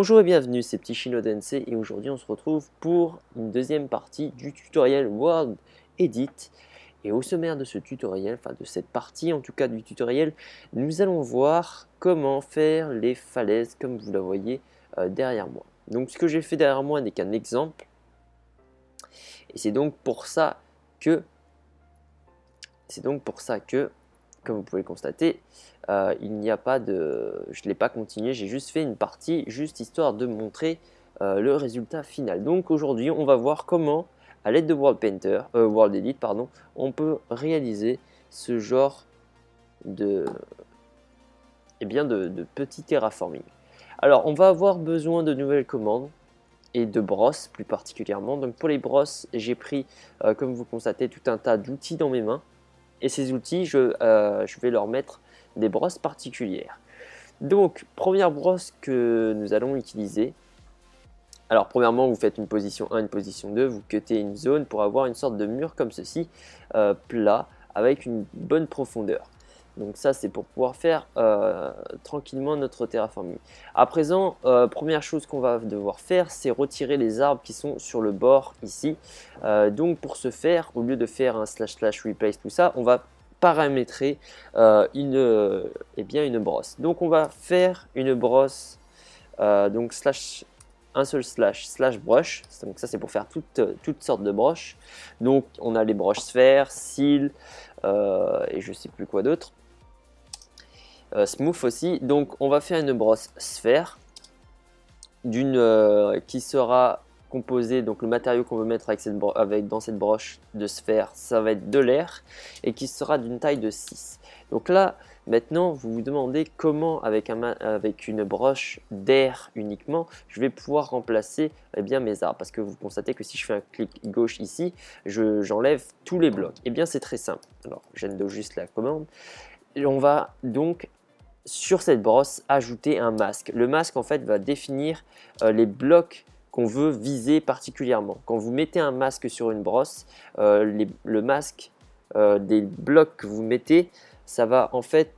Bonjour et bienvenue, c'est Petit Chino Dense et aujourd'hui on se retrouve pour une deuxième partie du tutoriel World Edit. Et au sommaire de ce tutoriel, enfin de cette partie en tout cas du tutoriel, nous allons voir comment faire les falaises comme vous la voyez euh, derrière moi. Donc ce que j'ai fait derrière moi n'est qu'un exemple. Et c'est donc pour ça que c'est donc pour ça que comme vous pouvez le constater, euh, il n'y a pas de, je ne l'ai pas continué, j'ai juste fait une partie, juste histoire de montrer euh, le résultat final. Donc aujourd'hui, on va voir comment, à l'aide de World Painter, euh, World Edit, pardon, on peut réaliser ce genre de, eh bien de, de petit terraforming. Alors, on va avoir besoin de nouvelles commandes et de brosses plus particulièrement. Donc pour les brosses, j'ai pris, comme vous constatez, tout un tas d'outils dans mes mains. Et ces outils, je, je vais leur mettre des brosses particulières. Donc, première brosse que nous allons utiliser. Alors, premièrement, vous faites une position 1, une position 2, vous cuttez une zone pour avoir une sorte de mur comme ceci, euh, plat, avec une bonne profondeur. Donc ça, c'est pour pouvoir faire euh, tranquillement notre terraforming. À présent, euh, première chose qu'on va devoir faire, c'est retirer les arbres qui sont sur le bord ici. donc pour ce faire, au lieu de faire un slash slash replace tout ça, on va paramétrer euh, une, eh bien une brosse. Donc on va faire une brosse, euh, donc slash, un seul slash, slash brush. Donc ça c'est pour faire toutes, sortes de broches. Donc on a les broches sphères, cils euh, et je sais plus quoi d'autre. Smooth aussi. Donc on va faire une brosse sphère d'une qui sera composé, donc le matériau qu'on veut mettre avec, cette avec dans cette broche de sphère, ça va être de l'air et qui sera d'une taille de 6. Donc là, maintenant, vous vous demandez comment, avec, un, avec une broche d'air uniquement, je vais pouvoir remplacer eh bien, mes arbres. Parce que vous constatez que si je fais un clic gauche ici, j'enlève tous les blocs. Et eh bien, c'est très simple. Alors, de juste la commande. Et on va donc sur cette brosse ajouter un masque. Le masque en fait va définir euh, les blocs qu'on veut viser particulièrement. Quand vous mettez un masque sur une brosse, euh, le masque euh, des blocs que vous mettez, ça va en fait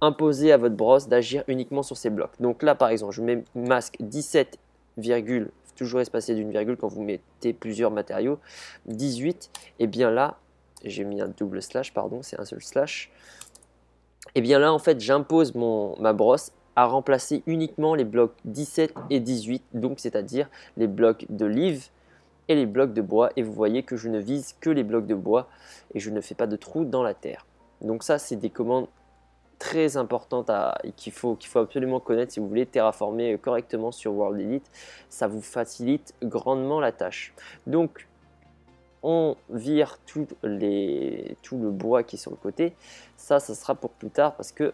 imposer à votre brosse d'agir uniquement sur ces blocs. Donc là par exemple, je mets masque 17, toujours espacé d'une virgule quand vous mettez plusieurs matériaux, 18, et bien là, j'ai mis un double slash, pardon, c'est un seul slash, et bien là en fait j'impose ma brosse à remplacer uniquement les blocs 17 et 18, donc c'est-à-dire les blocs de et les blocs de bois. Et vous voyez que je ne vise que les blocs de bois et je ne fais pas de trous dans la terre. Donc ça, c'est des commandes très importantes qu'il faut, faut absolument connaître si vous voulez terraformer correctement sur World Edit. Ça vous facilite grandement la tâche. Donc, on vire tout, les, le bois qui est sur le côté. Ça, ça sera pour plus tard parce que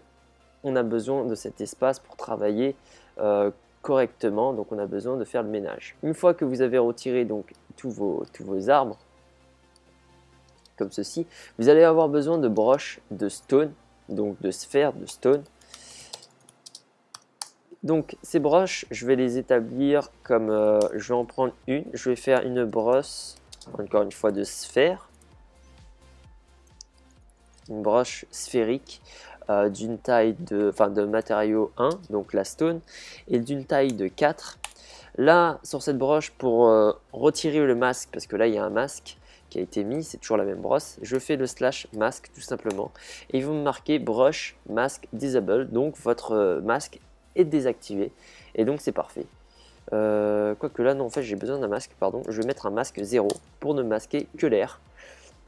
on a besoin de cet espace pour travailler euh, correctement, donc on a besoin de faire le ménage. Une fois que vous avez retiré donc tous vos, tous vos arbres, comme ceci, vous allez avoir besoin de broches de stone, donc de sphères de stone. Donc ces broches, je vais les établir comme, euh, je vais en prendre une, je vais faire une brosse, encore une fois de sphère, une broche sphérique euh, d'une taille de, enfin, de matériau 1, donc la stone, et d'une taille de 4. Là, sur cette broche, pour euh, retirer le masque, parce que là, il y a un masque qui a été mis, c'est toujours la même brosse, je fais le slash masque tout simplement. Et vont me marquer brush mask disable, donc votre euh, masque est désactivé. Et donc, c'est parfait. Quoique là, non, en fait, j'ai besoin d'un masque, pardon. Je vais mettre un masque 0 pour ne masquer que l'air.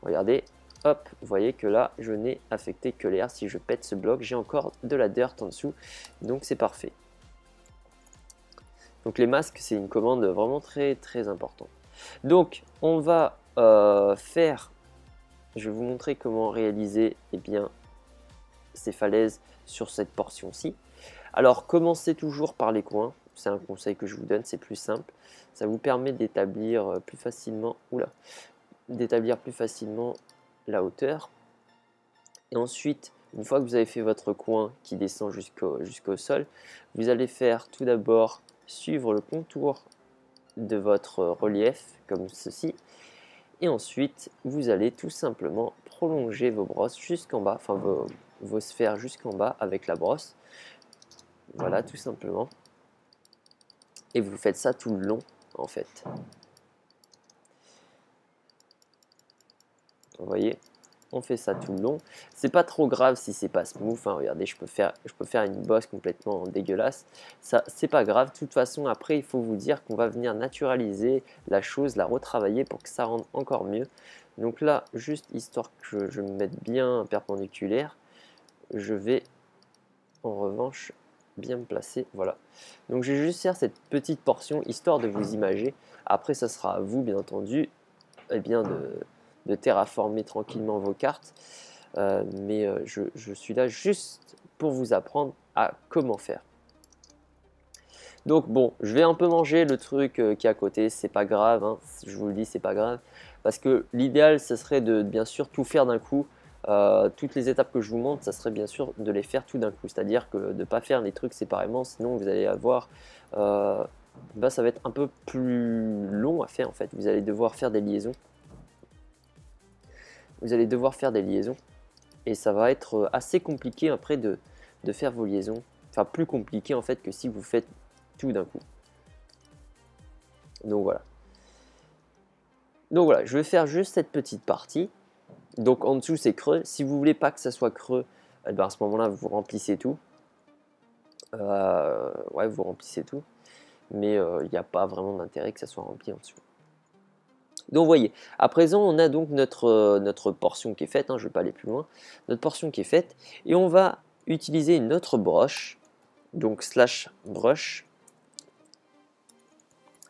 Regardez, hop, vous voyez que là, je n'ai affecté que l'air. Si je pète ce bloc, j'ai encore de la dirt en dessous, donc c'est parfait. Donc les masques, c'est une commande vraiment très très importante. Donc on va euh, faire, je vais vous montrer comment réaliser eh bien, ces falaises sur cette portion-ci. Alors commencez toujours par les coins, c'est un conseil que je vous donne, c'est plus simple. Ça vous permet d'établir euh, plus facilement, oula, d'établir plus facilement la hauteur. Et ensuite, une fois que vous avez fait votre coin qui descend jusqu'au sol, vous allez faire tout d'abord suivre le contour de votre relief comme ceci. Et ensuite, vous allez tout simplement prolonger vos brosses jusqu'en bas, enfin vos, vos sphères jusqu'en bas avec la brosse. Voilà, tout simplement. Et vous faites ça tout le long, en fait. Vous voyez? On fait ça tout le long. C'est pas trop grave si c'est pas smooth. Hein. regardez, je peux, faire, je peux faire une bosse complètement dégueulasse. Ça, c'est pas grave. De toute façon, après, il faut vous dire qu'on va venir naturaliser la chose, la retravailler pour que ça rende encore mieux. Donc là, juste histoire que je, me mette bien perpendiculaire, je vais en revanche bien me placer. Voilà. Donc je vais juste faire cette petite portion histoire de vous imager. Après, ça sera à vous, bien entendu, eh bien de de terraformer tranquillement vos cartes. Euh, mais euh, je, suis là juste pour vous apprendre à comment faire. Donc bon, je vais un peu manger le truc euh, qui est à côté, c'est pas grave, hein. je vous le dis, c'est pas grave. Parce que l'idéal, ce serait de bien sûr tout faire d'un coup. Toutes les étapes que je vous montre, ça serait bien sûr de les faire tout d'un coup. C'est-à-dire que de ne pas faire les trucs séparément, sinon vous allez avoir... bah, ça va être un peu plus long à faire en fait. Vous allez devoir faire des liaisons vous allez devoir faire des liaisons. Et ça va être euh, assez compliqué après de, faire vos liaisons. Enfin, plus compliqué en fait que si vous faites tout d'un coup. Donc voilà. Donc voilà, je vais faire juste cette petite partie. Donc en dessous c'est creux. Si vous voulez pas que ça soit creux, eh ben, à ce moment-là vous remplissez tout. Euh, ouais, vous remplissez tout. Mais euh, il n'y a pas vraiment d'intérêt que ça soit rempli en dessous. Donc vous voyez, à présent on a donc notre, euh, portion qui est faite, hein, je ne vais pas aller plus loin, notre portion qui est faite, et on va utiliser une autre broche, donc slash brush,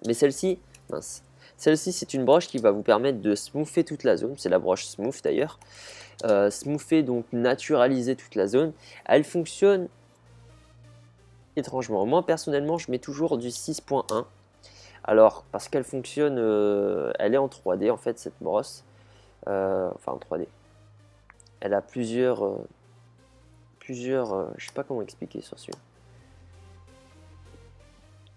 mais celle-ci, mince, celle-ci c'est une broche qui va vous permettre de smoother toute la zone, c'est la broche smooth d'ailleurs, euh, smoother donc naturaliser toute la zone, elle fonctionne étrangement, moi personnellement je mets toujours du 6.1, alors, parce qu'elle fonctionne, euh, elle est en 3D en fait, cette brosse. Euh, enfin, en 3D. Elle a plusieurs. Euh, plusieurs. je sais pas comment expliquer sur celui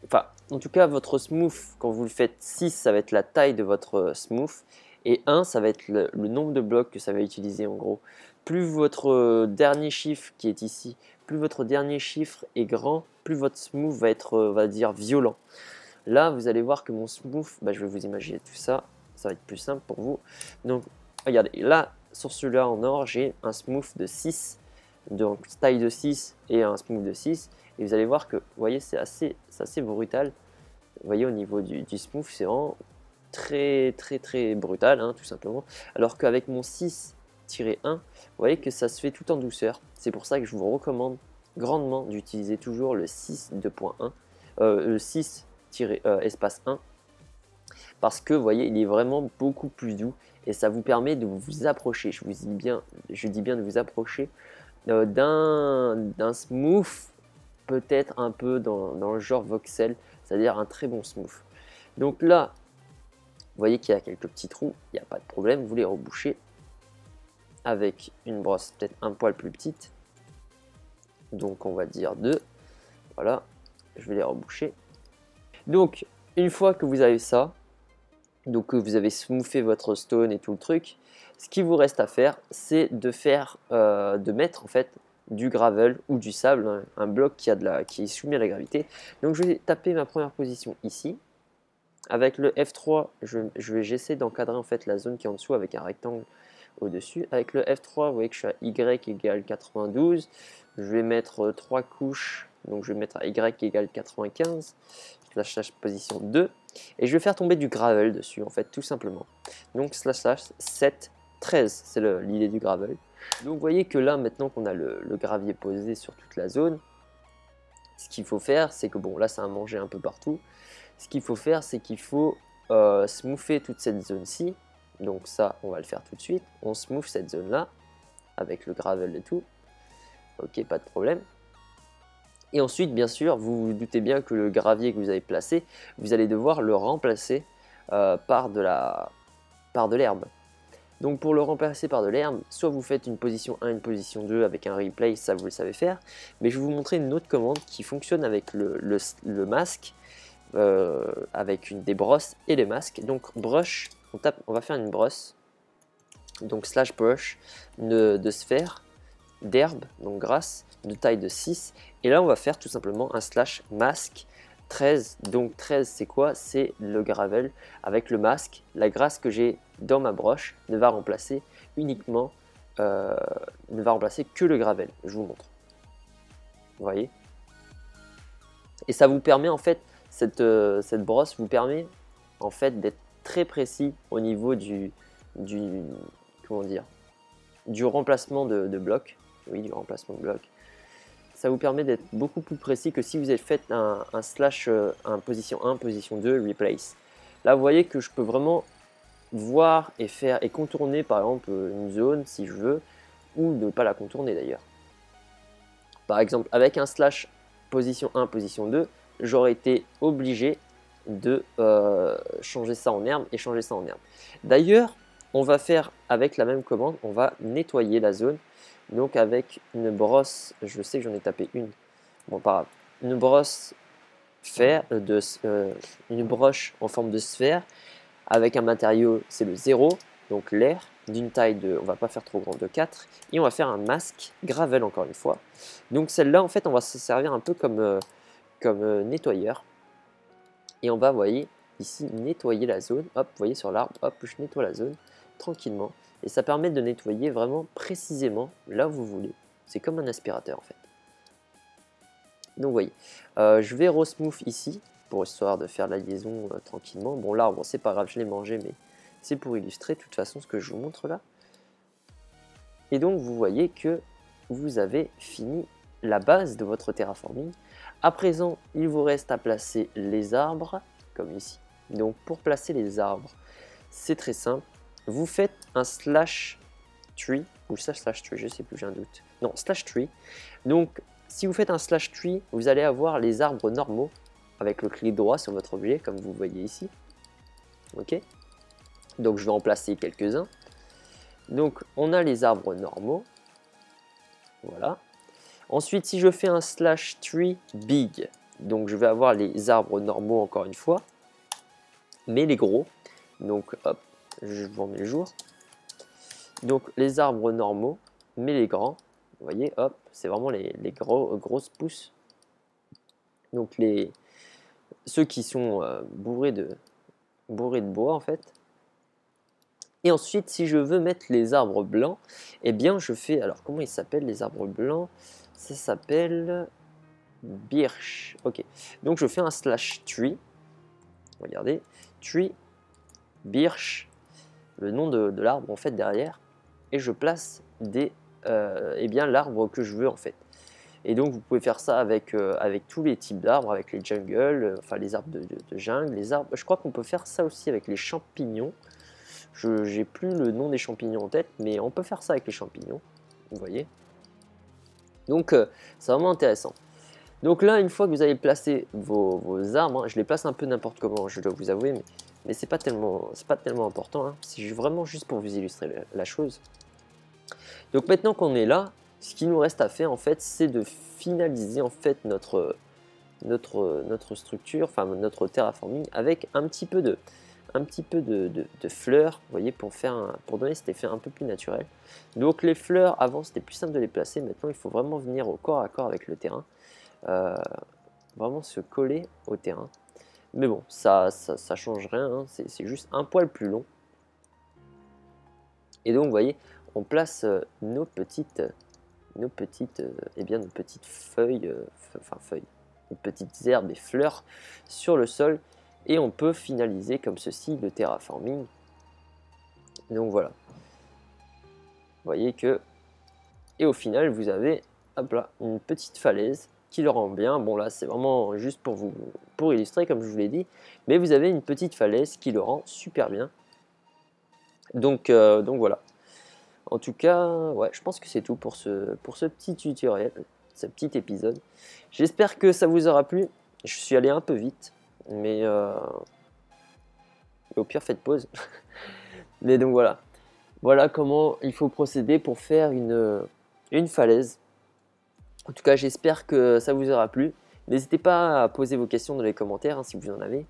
Enfin, en tout cas, votre smooth, quand vous le faites 6, ça va être la taille de votre smooth. Et 1, ça va être le, nombre de blocs que ça va utiliser en gros. Plus votre dernier chiffre qui est ici, plus votre dernier chiffre est grand, plus votre smooth va être, va dire, violent. Là, vous allez voir que mon smooth, bah, je vais vous imaginer tout ça, ça va être plus simple pour vous. Donc, regardez, là, sur celui-là en or, j'ai un smooth de 6, donc taille de 6 et un smooth de 6. Et vous allez voir que, vous voyez, c'est assez, assez brutal. Vous voyez, au niveau du, smooth, c'est vraiment très, très, très brutal, hein, tout simplement. Alors qu'avec mon 6-1, vous voyez que ça se fait tout en douceur. C'est pour ça que je vous recommande grandement d'utiliser toujours le 6 2.1, euh, le 6 euh, espace 1 parce que vous voyez il est vraiment beaucoup plus doux et ça vous permet de vous approcher je vous dis bien je dis bien de vous approcher d'un smooth peut-être un peu dans, le genre voxel c'est à dire un très bon smooth. Donc là vous voyez qu'il y a quelques petits trous il n'y a pas de problème vous les rebouchez avec une brosse peut-être un poil plus petite. Donc on va dire deux. Voilà je vais les reboucher. Donc, une fois que vous avez ça, donc que vous avez smoothé votre stone et tout le truc, ce qui vous reste à faire, c'est de faire, euh, de mettre en fait du gravel ou du sable, hein, un bloc qui, a de la, qui est soumis à la gravité. Donc je vais taper ma première position ici. Avec le F3, je, vais j'essaie d'encadrer en fait la zone qui est en dessous avec un rectangle au-dessus. Avec le F3, vous voyez que je suis à Y égale 92. Je vais mettre trois couches, donc je vais mettre à Y égale 95 slash slash position 2 et je vais faire tomber du gravel dessus en fait tout simplement donc slash slash 7 13 c'est l'idée du gravel. Donc vous voyez que là maintenant qu'on a le, gravier posé sur toute la zone ce qu'il faut faire c'est que bon là ça a mangé un peu partout. Ce qu'il faut faire c'est qu'il faut euh, toute cette zone ci donc ça on va le faire tout de suite. On smooth cette zone là avec le gravel et tout. Ok pas de problème. Et ensuite, bien sûr, vous vous doutez bien que le gravier que vous avez placé, vous allez devoir le remplacer euh, par de l'herbe. Donc pour le remplacer par de l'herbe, soit vous faites une position 1, une position 2 avec un replay, ça vous le savez faire, mais je vais vous montrer une autre commande qui fonctionne avec le, masque, euh, avec une, des brosses et les masques. Donc brush, on va faire une brosse, donc slash brush de, de sphère, d'herbe, donc grasse, de taille de 6. Et là, on va faire tout simplement un slash masque 13. Donc 13 c'est quoi? C'est le gravel avec le masque. La grâce que j'ai dans ma broche ne va remplacer uniquement, euh, ne va remplacer que le gravel. Je vous montre. Vous voyez? Et ça vous permet en fait, cette, euh, cette brosse vous permet en fait d'être très précis au niveau du, du comment dire, du remplacement de, de blocs. Oui, du remplacement de blocs ça vous permet d'être beaucoup plus précis que si vous avez fait un, slash euh, un position 1, position 2, replace. Là, vous voyez que je peux vraiment voir et faire et contourner par exemple une zone si je veux, ou ne pas la contourner d'ailleurs. Par exemple, avec un slash position 1, position 2, j'aurais été obligé de euh, changer ça en herbe et changer ça en herbe. D'ailleurs, on va faire avec la même commande, on va nettoyer la zone donc avec une brosse, je sais que j'en ai tapé une, bon pas grave, une brosse fer, euh, de, euh, une broche en forme de sphère avec un matériau, c'est le 0, donc l'air, d'une taille de, on va pas faire trop grand, de 4, et on va faire un masque gravel encore une fois. Donc celle-là, en fait, on va se servir un peu comme, euh, comme nettoyeur. Et on va, vous voyez, ici, nettoyer la zone. Hop, vous voyez sur l'arbre, hop, je nettoie la zone tranquillement. Et ça permet de nettoyer vraiment précisément là où vous voulez. C'est comme un aspirateur en fait. Donc vous voyez, euh, je vais re-smooth ici pour histoire de faire la liaison euh, tranquillement. Bon l'arbre c'est pas grave, je l'ai mangé mais c'est pour illustrer de toute façon ce que je vous montre là. Et donc vous voyez que vous avez fini la base de votre terraforming. À présent, il vous reste à placer les arbres, comme ici. Donc pour placer les arbres, c'est très simple vous faites un slash tree, ou slash slash tree, je sais plus, j'ai un doute. Non, slash tree. Donc, si vous faites un slash tree, vous allez avoir les arbres normaux avec le clic droit sur votre objet, comme vous voyez ici. Ok Donc, je vais en placer quelques-uns. Donc, on a les arbres normaux. Voilà. Ensuite, si je fais un slash tree big, donc je vais avoir les arbres normaux encore une fois, mais les gros. Donc, hop, je vous remets le jour. Donc les arbres normaux, mais les grands, vous voyez, hop, c'est vraiment les, gros, grosses pousses. Donc les ceux qui sont euh, bourrés, de, bourrés de bois en fait. Et ensuite, si je veux mettre les arbres blancs, eh bien je fais, alors comment ils s'appellent les arbres blancs? Ça s'appelle birch. Ok, donc je fais un slash tree. Regardez, tree, birch, le nom de, l'arbre en fait derrière et je place des, euh, eh bien l'arbre que je veux en fait. Et donc vous pouvez faire ça avec, euh, avec tous les types d'arbres, avec les jungles, euh, enfin les arbres de, jungle, les arbres. Je crois qu'on peut faire ça aussi avec les champignons. Je n'ai plus le nom des champignons en tête, mais on peut faire ça avec les champignons. Vous voyez. Donc c'est vraiment intéressant. Donc là, une fois que vous avez placé vos, arbres, hein, je les place un peu n'importe comment, je dois vous avouer, mais mais c'est pas tellement, c'est pas tellement important. Hein. C'est vraiment juste pour vous illustrer la, chose. Donc maintenant qu'on est là, ce qui nous reste à faire en fait, c'est de finaliser en fait notre notre notre structure, enfin notre terraforming avec un petit peu de un petit peu de, fleurs, vous voyez, pour faire pour donner cet effet un peu plus naturel. Donc les fleurs, avant c'était plus simple de les placer, maintenant il faut vraiment venir au corps à corps avec le terrain, euh, vraiment se coller au terrain. Mais bon, ça, ça, change rien, hein. c'est juste un poil plus long. Et donc, vous voyez, on place euh, nos petites, nos petites, euh, eh bien, nos petites feuilles, euh, enfin feuilles, nos petites herbes et fleurs sur le sol, et on peut finaliser comme ceci le terraforming. Donc voilà. Vous voyez que, et au final, vous avez, hop là, une petite falaise qui le rend bien. Bon là c'est vraiment juste pour vous pour illustrer comme je vous l'ai dit, mais vous avez une petite falaise qui le rend super bien. Donc, euh, donc voilà. En tout cas, ouais, je pense que c'est tout pour ce, pour ce petit tutoriel, ce petit épisode. J'espère que ça vous aura plu. Je suis allé un peu vite, mais euh, au pire faites pause. mais donc voilà. Voilà comment il faut procéder pour faire une, une falaise. En tout cas, j'espère que ça vous aura plu. N'hésitez pas à poser vos questions dans les commentaires hein, si vous en avez,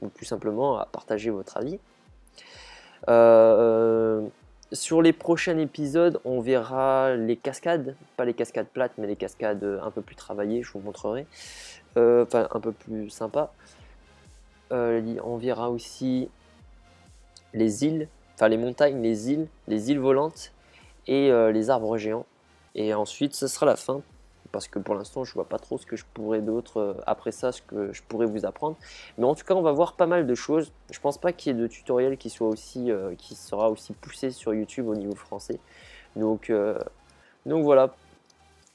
ou plus simplement à partager votre avis. Euh, sur les prochains épisodes, on verra les cascades, pas les cascades plates, mais les cascades un peu plus travaillées, je vous montrerai. enfin un peu plus sympa. on verra aussi les îles, enfin les montagnes, les îles, les îles volantes et les arbres géants. Et ensuite, ce sera la fin parce que pour l'instant, je vois pas trop ce que je pourrais d'autre euh, après ça, ce que je pourrais vous apprendre. Mais en tout cas, on va voir pas mal de choses. Je pense pas qu'il y ait de tutoriel qui soit aussi, euh, qui sera aussi poussé sur YouTube au niveau français. Donc, euh, donc voilà.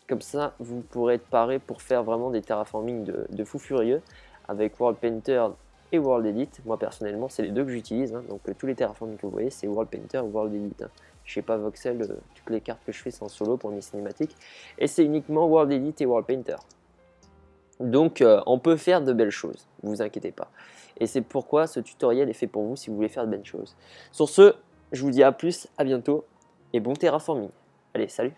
Comme ça, vous pourrez être paré pour faire vraiment des terraforming de, de fou furieux avec World Painter et World Edit. Moi personnellement, c'est les deux que j'utilise. Hein. Donc tous les terraforming que vous voyez, c'est World Painter ou World Edit. Hein. Je sais pas Voxel, euh, toutes les cartes que je fais en solo pour mes cinématiques. Et c'est uniquement World Edit et World Painter. Donc euh, on peut faire de belles choses, vous inquiétez pas. Et c'est pourquoi ce tutoriel est fait pour vous si vous voulez faire de belles choses. Sur ce, je vous dis à plus, à bientôt et bon terraforming. Allez, salut